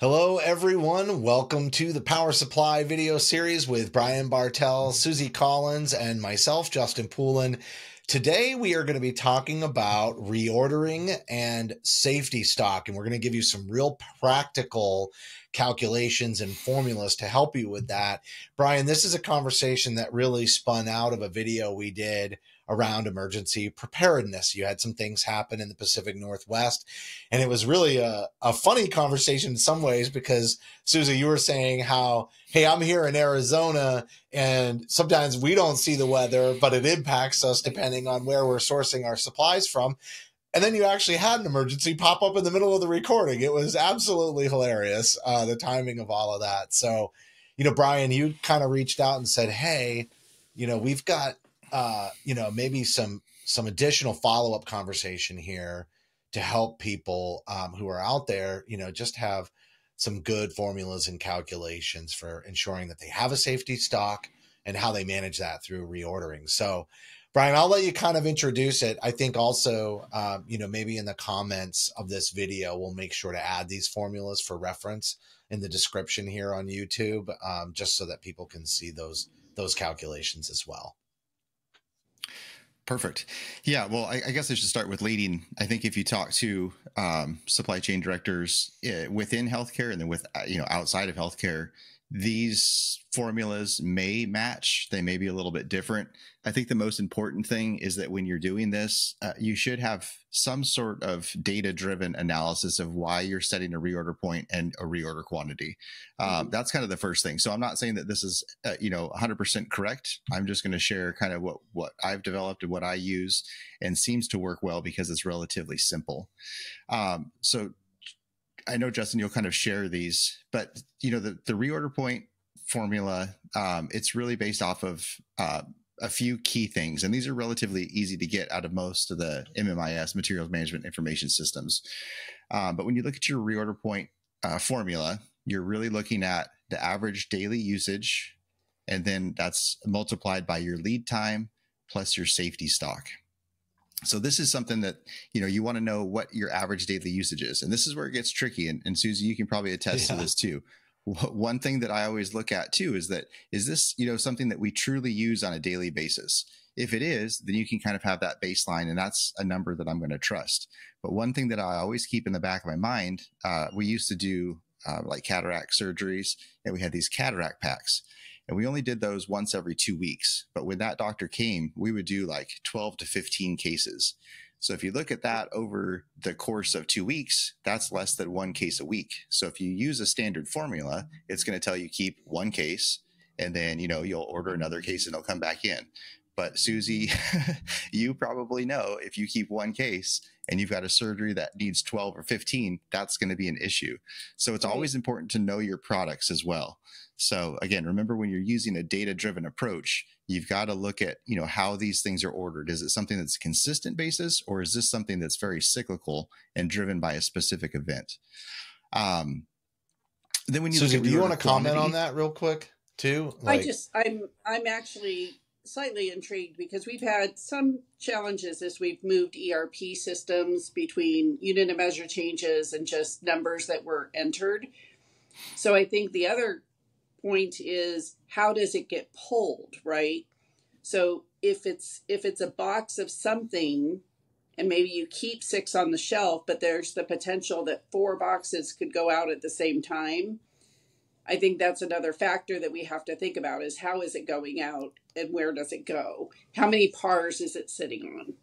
Hello, everyone. Welcome to the Power Supply video series with Brian Bartel, Suzi Collins, and myself, Justin Poulin. Today, we are going to be talking about reordering and safety stock, and we're going to give you some real practical calculations and formulas to help you with that. Brian, this is a conversation that really spun out of a video we did around emergency preparedness. You had some things happen in the Pacific Northwest, and it was really a, a funny conversation in some ways because Suzi, you were saying how, hey, I'm here in Arizona, and sometimes we don't see the weather, but it impacts us depending on where we're sourcing our supplies from. And then you actually had an emergency pop up in the middle of the recording. It was absolutely hilarious, uh, the timing of all of that. So, you know, Brian, you kind of reached out and said, hey, you know, we've got uh, you know, maybe some some additional follow up conversation here to help people um, who are out there, you know, just have some good formulas and calculations for ensuring that they have a safety stock and how they manage that through reordering. So, Brian, I'll let you kind of introduce it. I think also, um, you know, maybe in the comments of this video, we'll make sure to add these formulas for reference in the description here on YouTube, um, just so that people can see those those calculations as well. Perfect. Yeah. Well, I, I, guess I should start with leading. I think if you talk to um, supply chain directors uh, within healthcare and then with uh, you know outside of healthcare, these formulas may match. They may be a little bit different. I think the most important thing is that when you're doing this uh, you should have some sort of data driven analysis of why you're setting a reorder point and a reorder quantity. Um, mm-hmm. that's kind of the first thing. So i'm not saying that this is uh, you know 100% correct. I'm just going to share kind of what what i've developed and what i use and seems to work well because it's relatively simple. Um, so I know Justin, you'll kind of share these, but you know the the reorder point formula, um, it's really based off of uh, a few key things, and these are relatively easy to get out of most of the MMIS materials management information systems. Um, but when you look at your reorder point uh, formula, you're really looking at the average daily usage, and then that's multiplied by your lead time plus your safety stock. So this is something that you know you want to know what your average daily usage is, and this is where it gets tricky. And, and Suzi, you can probably attest yeah. to this too. One thing that I always look at too is that is this you know something that we truly use on a daily basis. If it is, then you can kind of have that baseline, and that's a number that I'm going to trust. But one thing that I always keep in the back of my mind, uh, we used to do uh, like cataract surgeries, and we had these cataract packs. And we only did those once every two weeks. But when that doctor came, we would do like 12 to 15 cases. So if you look at that over the course of two weeks, that's less than one case a week. So if you use a standard formula, it's going to tell you keep one case and then, you know, you'll order another case and it'll come back in. But Suzi, you probably know if you keep one case and you've got a surgery that needs 12 or 15, that's going to be an issue. So it's always important to know your products as well. So again, remember when you're using a data driven approach, you've got to look at, you know, how these things are ordered. Is it something that's consistent basis or is this something that's very cyclical and driven by a specific event? Um, then when you Suzi, do you want to comment on that real quick too? Like, I just, I'm, I'm actually slightly intrigued because we've had some challenges as we've moved ERP systems between unit of measure changes and just numbers that were entered. So I think the other point is how does it get pulled, right? So if it's if it's a box of something and maybe you keep six on the shelf, but there's the potential that four boxes could go out at the same time. I think that's another factor that we have to think about is how is it going out and where does it go? How many pars is it sitting on?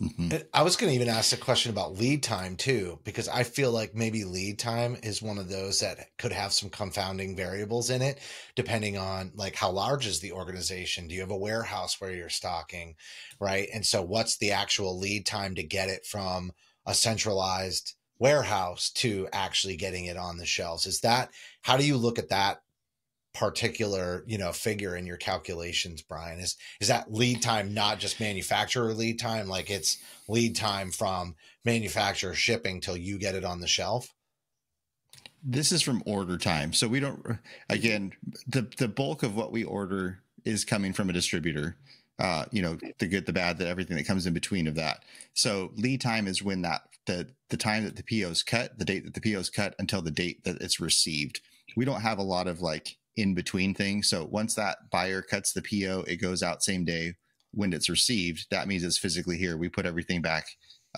Mm-hmm. I was going to even ask a question about lead time too, because I feel like maybe lead time is one of those that could have some confounding variables in it, depending on like how large is the organization? Do you have a warehouse where you're stocking, right? And so, what's the actual lead time to get it from a centralized warehouse to actually getting it on the shelves? Is that how do you look at that particular you know figure in your calculations brian? Is is that lead time not just manufacturer lead time? Like it's lead time from manufacturer shipping till you get it on the shelf? This is from order time. So we don't again the the bulk of what we order is coming from a distributor uh, you know, the good, the bad, that everything that comes in between of that. So lead time is when that the the time that the PO is cut, the date that the PO is cut until the date that it's received. We don't have a lot of like in between things. So once that buyer cuts the PO, it goes out same day when it's received. That means it's physically here. We put everything back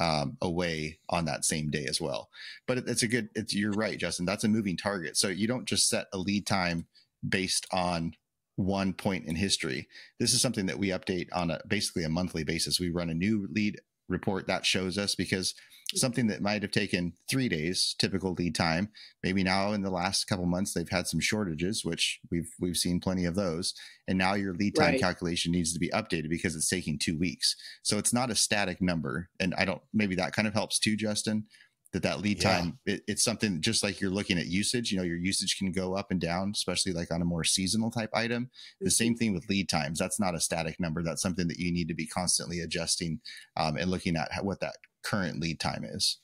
um, away on that same day as well. But it, it's a good. It's you're right, Justin. That's a moving target. So you don't just set a lead time based on one point in history. This is something that we update on a basically a monthly basis. We run a new lead report that shows us because something that might have taken three days typical lead time maybe now in the last couple months they've had some shortages which we've we've seen plenty of those and now your lead time right. calculation needs to be updated because it's taking two weeks so it's not a static number and i don't maybe that kind of helps too justin that that lead time it, it's something just like you're looking at usage you know your usage can go up and down especially like on a more seasonal type item. The mm-hmm. same thing with lead times that's not a static number that's something that you need to be constantly adjusting um, and looking at how, what that current lead time is.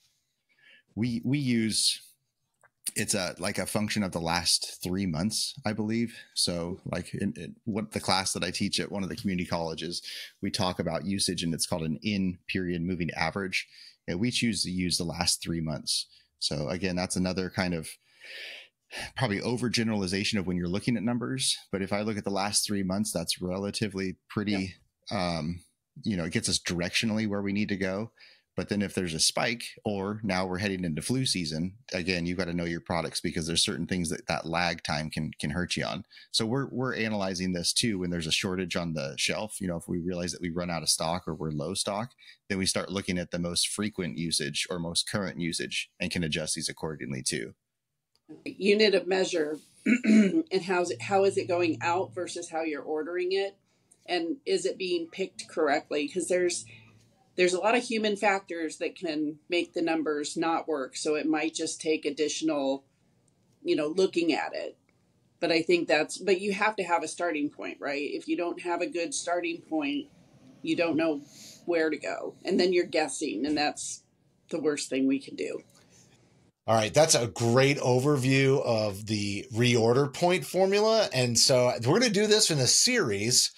We we use it's a like a function of the last three months i believe. So like in, in, what the class that i teach at one of the community colleges we talk about usage and it's called an in period moving average we choose to use the last three months. So again, that's another kind of probably overgeneralization of when you're looking at numbers. But if I look at the last three months, that's relatively pretty. Yeah. Um, you know, it gets us directionally where we need to go. But then if there's a spike, or now we're heading into flu season, again, you've got to know your products because there's certain things that that lag time can can hurt you on. So we're we're analyzing this too when there's a shortage on the shelf. You know, if we realize that we run out of stock or we're low stock, then we start looking at the most frequent usage or most current usage and can adjust these accordingly too. Unit of measure and how's it, how is it going out versus how you're ordering it, and is it being picked correctly? Because there's there's a lot of human factors that can make the numbers not work. So it might just take additional, you know, looking at it. But I think that's, but you have to have a starting point, right? If you don't have a good starting point, you don't know where to go. And then you're guessing, and that's the worst thing we can do. All right, that's a great overview of the reorder point formula. And so we're going to do this in a series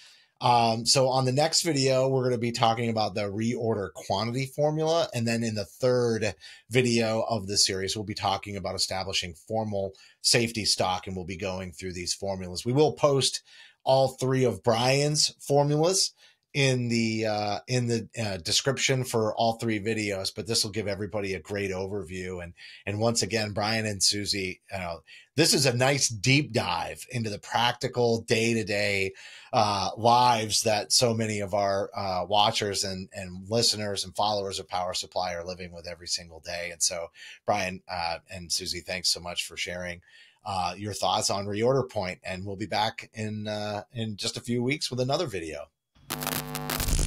um, so on the next video, we're going to be talking about the reorder quantity formula. And then in the third video of the series, we'll be talking about establishing formal safety stock and we'll be going through these formulas. We will post all three of Brian's formulas in the uh, in the uh, description for all three videos, but this will give everybody a great overview. And and once again, Brian and Suzi, you know, this is a nice deep dive into the practical day to day uh lives that so many of our uh, watchers and and listeners and followers of Power Supply are living with every single day. And so, Brian uh, and Suzi, thanks so much for sharing. Uh, your thoughts on reorder point, and we'll be back in uh in just a few weeks with another video. Thank you.